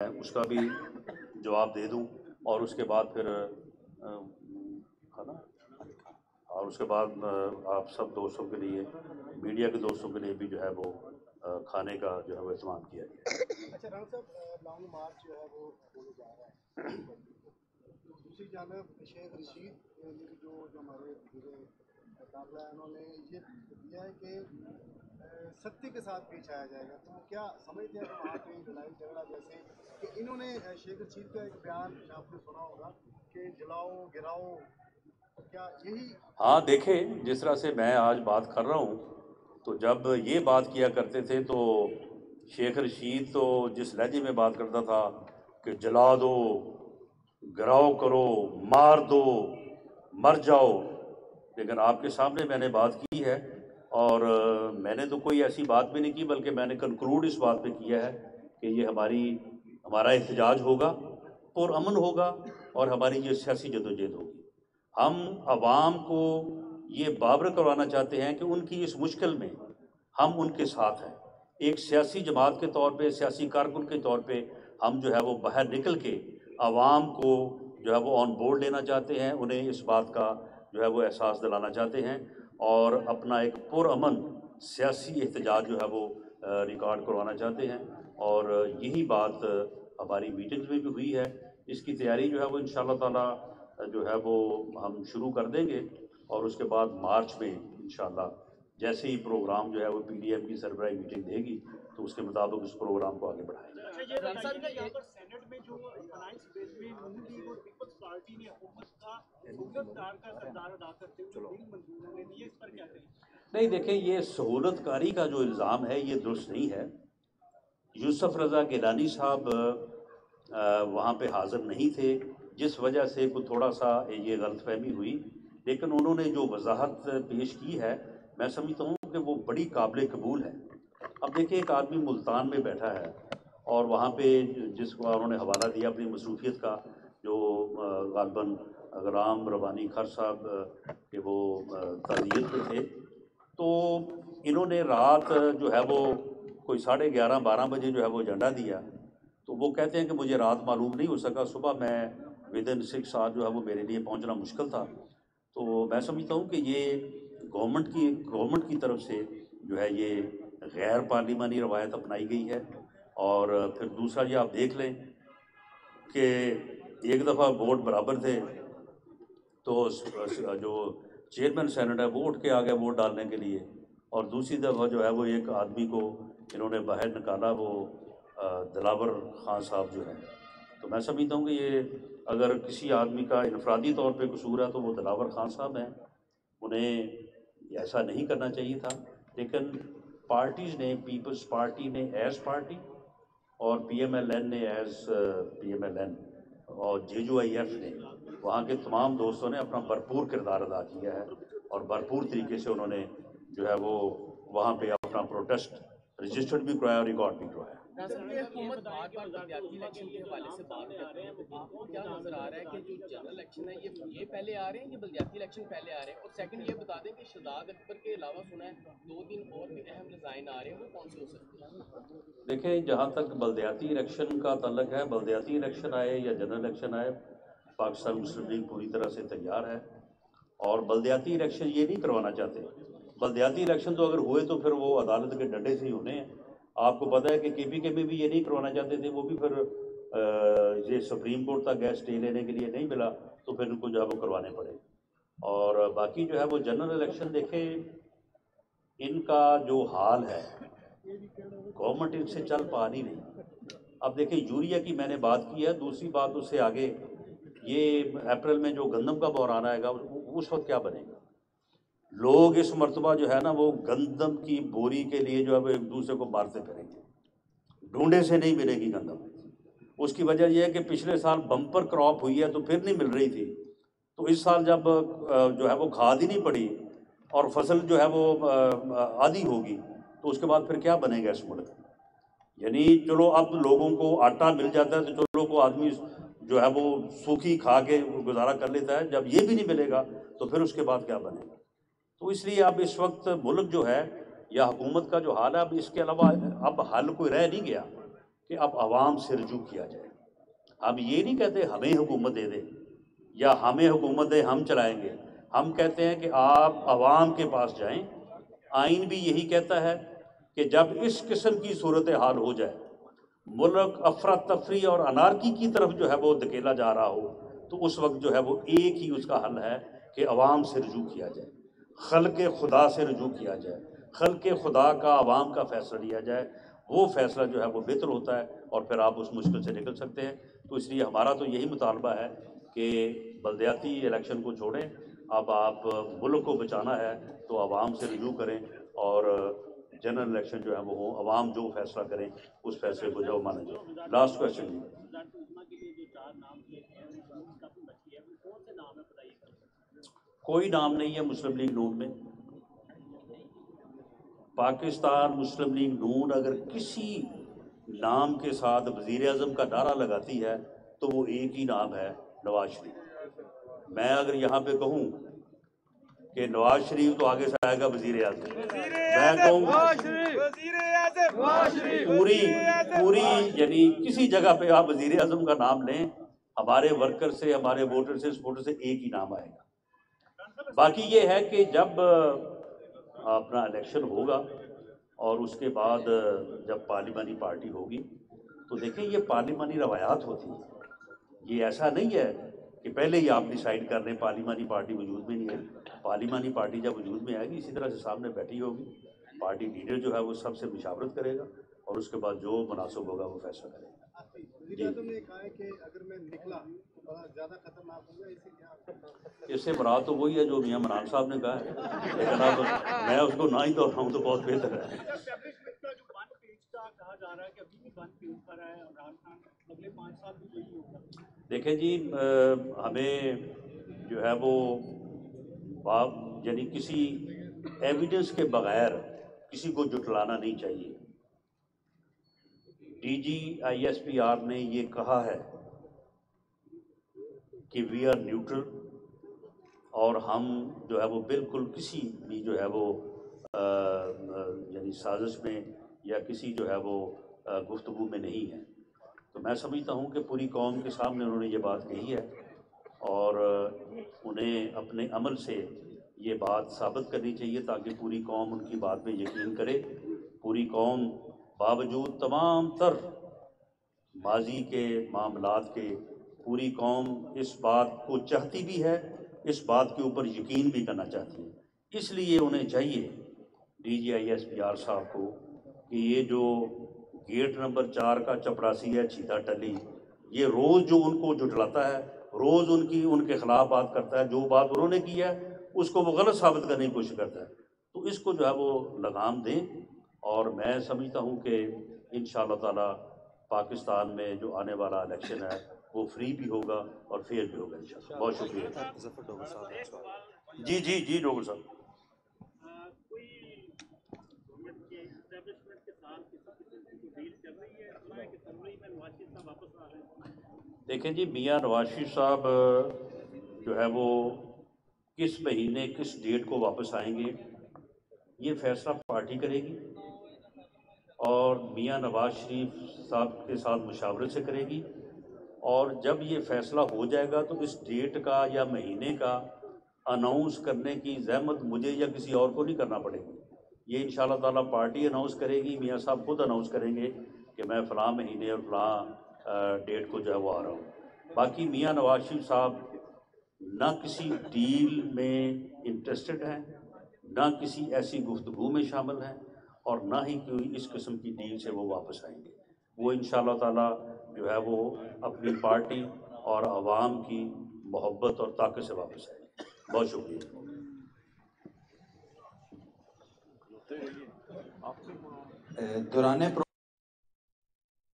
उसका भी जवाब दे दूँ और उसके बाद फिर अ, है ना और उसके बाद आप सब दोस्तों के लिए मीडिया के दोस्तों के लिए भी जो है वो खाने का जो है वो इस्तेमाल किया अच्छा जो है वो जा रहा है। दूसरी शेख रशीद जो जो हमारे उन्होंने ये है कि सत्य के साथ पेश आया जाएगा। तो क्या समझते हैं कि वहाँ पे लड़ाई झगड़ा जैसे कि इन्होंने शेख रशीद का एक बयान आपने सुना होगा कि जलाओ, गिराओ, क्या यही हाँ देखें, जिस तरह से मैं आज बात कर रहा हूँ तो जब ये बात किया करते थे तो शेख रशीद तो जिस लहजे में बात करता था कि जला दो, गिराओ करो, मार दो, मर जाओ, लेकिन आपके सामने मैंने बात की है और मैंने तो कोई ऐसी बात भी नहीं की, बल्कि मैंने कंक्लूड इस बात पे किया है कि ये हमारी, हमारा एहतजाज होगा और अमन होगा और हमारी ये सियासी जदोजहद होगी। हम आवाम को ये बाबर करवाना चाहते हैं कि उनकी इस मुश्किल में हम उनके साथ हैं। एक सियासी जमात के तौर पे, सियासी कारकुन के तौर पे हम जो है वो बाहर निकल के आवाम को जो है वो ऑन बोर्ड लेना चाहते हैं, उन्हें इस बात का जो है वो एहसास दिलाना चाहते हैं। और अपना एक पुरअमन सियासी एहतजाज जो है वो रिकॉर्ड करवाना चाहते हैं। और यही बात हमारी मीटिंग्स में भी हुई है। इसकी तैयारी जो है वो इन ताला जो है वो हम शुरू कर देंगे। और उसके बाद मार्च में इन जैसे ही प्रोग्राम जो है वो पीडीएम की सरबराही मीटिंग देगी तो उसके मुताबिक उस प्रोग्राम को आगे बढ़ाएँगे पार्टी ने हुकूमत का सहूलतदार का किरदार अदा करते हुए मंजूर होने दिए इस पर क्या कहें? नहीं देखें ये सहूलतकारी का जो इल्ज़ाम है ये दुरुस्त नहीं है। यूसुफ रज़ा गिलानी साहब वहाँ पे हाज़िर नहीं थे जिस वजह से कुछ थोड़ा सा ये गलतफहमी हुई। लेकिन उन्होंने जो वजाहत पेश की है मैं समझता हूँ कि वो बड़ी काबिल कबूल है। अब देखिए एक आदमी मुल्तान में बैठा है और वहाँ पे जिसको उन्होंने हवाला दिया अपनी मसरूफियत का जो गालबन राम रवानी खर साहब के वो ताज़ियत पे थे। तो इन्होंने रात जो है वो, कोई साढ़े ग्यारह, बारह बजे जो है वो झंडा दिया। तो वो कहते हैं कि मुझे रात मालूम नहीं हो सका, सुबह मैं विद इन सिक्स आवर जो है वो मेरे लिए पहुँचना मुश्किल था। तो मैं समझता हूँ कि ये गवर्नमेंट की गवर्नमेंट की तरफ़ से जो है ये गैर पार्लिमानी रवायत अपनाई गई है। और फिर दूसरा ये आप देख लें कि एक दफ़ा वोट बराबर थे तो जो चेयरमैन सेनेट है, वो उठ के आ गया वोट डालने के लिए। और दूसरी दफ़ा जो है, वो एक आदमी को इन्होंने बाहर निकाला, वो दिलावर खान साहब जो हैं। तो मैं समझता हूँ कि ये अगर किसी आदमी का इनफरादी तौर पे कसूर है तो वो दिलावर खान साहब हैं। उन्हें ऐसा नहीं करना चाहिए था। लेकिन पार्टीज़ ने, पीपल्स पार्टी ने, एज पार्टी और पीएमएलएन ने, एज पीएमएलएन और जे यू आई एफ़ ने वहाँ के तमाम दोस्तों ने अपना भरपूर किरदार अदा किया है और भरपूर तरीके से उन्होंने जो है वो वहाँ पे अपना प्रोटेस्ट रजिस्टर्ड भी करवाया और रिकॉर्ड भी करवाया। इलेक्शन के हैं आ कि ये ये पहले आ रहे हैं ये बलदियाती इलेक्शन पहले आ रहे हैं। और सेकंड ये बता दें कि शहजाद अकबर के अलावा सुना है दो दिन और भी अहम रिजाइन आ रहे हैं वो कौन से हो सकते हैं? देखें जहाँ तक बलदियाती इलेक्शन का तल्लक है बलदियाती इलेक्शन आए या जनरल इलेक्शन आए पाकिस्तान मुस्लिम लीग पूरी तरह से तैयार है। और बलदियाती इलेक्शन ये नहीं करवाना चाहते। बलदियाती इलेक्शन तो अगर हुए तो फिर वो अदालत के डंडे से ही होने हैं। आपको पता है कि के पी के में भी ये नहीं करवाना चाहते थे वो भी फिर अ, ये सुप्रीम कोर्ट तक गैस स्टे लेने के लिए नहीं मिला। तो फिर उनको जो है वो करवाने पड़े। और बाकी जो है वो जनरल इलेक्शन देखें, इनका जो हाल है गवर्नमेंट इनसे चल पा नहीं। अब देखिए, यूरिया की मैंने बात की है, दूसरी बात उससे आगे, ये अप्रैल में जो गंदम का बहरान आएगा, उस वक्त क्या बनेगा? लोग इस मरतबा जो है ना, वो गंदम की बोरी के लिए जो है वो एक दूसरे को मारते फिरेंगे। ढूंढे से नहीं मिलेगी गंदम। उसकी वजह यह है कि पिछले साल बम्पर क्रॉप हुई है तो फिर नहीं मिल रही थी। तो इस साल जब जो है वो खाद ही नहीं पड़ी और फ़सल जो है वो आधी होगी तो उसके बाद फिर क्या बनेगा इस मुल्क यानी चलो अब लोगों को आटा मिल जाता है तो चलो को आदमी जो है वो सूखी खा के गुजारा कर लेता है। जब ये भी नहीं मिलेगा तो फिर उसके बाद क्या बनेगा? तो इसलिए अब इस वक्त मुल्क जो है या हुकूमत का जो हाल है, अब इसके अलावा अब हल कोई रह नहीं गया। कि अब आवाम से रजू किया जाए। हम ये नहीं कहते, हमें हुकूमत दे दें या, हमें हुकूमत दे, हम चलाएँगे। हम कहते हैं कि आप आवाम के पास जाएँ। आइन भी यही कहता है कि जब इस किस्म की सूरत हाल हो जाए, मुल्क अफरा तफरी और अनारकी की तरफ़ जो है वो धकेला जा रहा हो तो उस वक्त जो है वो एक ही उसका हल है कि अवाम से रजू किया जाए। खल के खुदा से रजू किया जाए। खल के खुदा का, आवाम का फैसला लिया जाए। वो फैसला जो है वो बेहतर होता है और फिर आप उस मुश्किल से निकल सकते हैं। तो इसलिए हमारा तो यही मुतालबा है कि बलदयाती इलेक्शन को छोड़ें। अब आप मुल्क को बचाना है तो आवाम से रिव्यू करें और जनरल इलेक्शन जो है वो हो, आवाम जो फैसला करें, उस फैसले को जो माना जाए। लास्ट क्वेश्चन जी। कोई नाम नहीं है मुस्लिम लीग नून में। पाकिस्तान मुस्लिम लीग नून अगर किसी नाम के साथ वज़ीर अजम का नारा लगाती है तो वो एक ही नाम है नवाज़ शरीफ। मैं अगर यहाँ पे कहूँ कि नवाज़ शरीफ तो आगे से आएगा वज़ीर अजम मैं कहूँ पूरी पूरी यानी किसी जगह पे आप वज़ीर आज़म का नाम लें हमारे वर्कर से हमारे वोटर से सपोर्टर से एक ही नाम आएगा। बाकी ये है कि जब अपना इलेक्शन होगा और उसके बाद जब पार्लिमानी पार्टी होगी तो देखें ये पार्लिमानी रवायात होती है। ये ऐसा नहीं है कि पहले ही आप डिसाइड कर लें पार्लिमानी पार्टी वजूद में नहीं है। पार्लिमानी पार्टी जब वजूद में आएगी इसी तरह से सामने बैठी होगी। पार्टी लीडर जो है वो सबसे मुशावरत करेगा और उसके बाद जो मुनासिब होगा वो फैसला करेगा। ने कहा है कि अगर मैं निकला तो बड़ा ज़्यादा खतरनाक होगा इससे मुराद तो वही है जो मियाँ मरान साहब ने कहा है। लेकिन अब मैं उसको ना ही दोहराऊँ तो बहुत बेहतर है। देखें जी हमें जो है वो बाप यानी किसी एविडेंस के बगैर किसी को जुटलाना नहीं चाहिए। डीजी आईएसपीआर ने ये कहा है कि वी आर न्यूट्रल और हम जो है वो बिल्कुल किसी भी जो है वो यानी साजिश में या किसी जो है वो गुफ्तु में नहीं है। तो मैं समझता हूँ कि पूरी कौम के सामने उन्होंने ये बात कही है और उन्हें अपने अमल से ये बात साबित करनी चाहिए ताकि पूरी कौम उनकी बात पे यकीन करे। पूरी कौम बावजूद तमाम तर माजी के मामलात के, पूरी कौम इस बात को चाहती भी है इस बात के ऊपर यकीन भी करना चाहती है। इसलिए उन्हें चाहिए D G I S P R साहब को कि ये जो गेट नंबर चार का चपरासी है छीता टली, ये रोज़ जो उनको जुटलाता है, रोज़ उनकी, उनके खिलाफ बात करता है, जो बात उन्होंने की है, उसको वो गलत साबित करने की कोशिश करता है। तो इसको जो है वो लगाम दें और मैं समझता हूँ कि इन ताला पाकिस्तान में जो आने वाला इलेक्शन है वो फ्री भी होगा और फेयर भी होगा इंशाल्लाह। बहुत शुक्रिया। जी जी जी डॉक्टर साहब। कोई गवर्नमेंट के एस्टेब्लिशमेंट के साथ किसी किस्म की डील चल रही है? सुना है कि फरवरी में नवाज़ शरीफ साहब वापस आ रहे हैं। देखें जी मियाँ नवाज़ शरीफ साहब जो है वो किस महीने किस डेट को वापस आएँगे ये फैसला पार्टी करेगी और मियाँ नवाज़ शरीफ साहब के साथ मुशावरत से करेगी। और जब ये फैसला हो जाएगा तो इस डेट का या महीने का अनाउंस करने की जहमत मुझे या किसी और को नहीं करना पड़ेगी। ये इन ताला पार्टी अनाउंस करेगी, मियाँ साहब खुद अनाउंस करेंगे कि मैं फ़लाँ महीने और फ़लाँ डेट को जो है वो आ रहा हूँ। बाकी मियाँ नवाज़ शरीफ साहब, ना किसी डील में इंटरेस्टेड हैं, ना किसी ऐसी गुफ्तगु में शामिल हैं और ना ही कोई इस किस्म की डील से वो वापस आएँगे। वो इन ताला जो है वो अपनी पार्टी और आवाम की मोहब्बत और ताकत से वापस आएँगे बहुत शुक्रिया। दौरान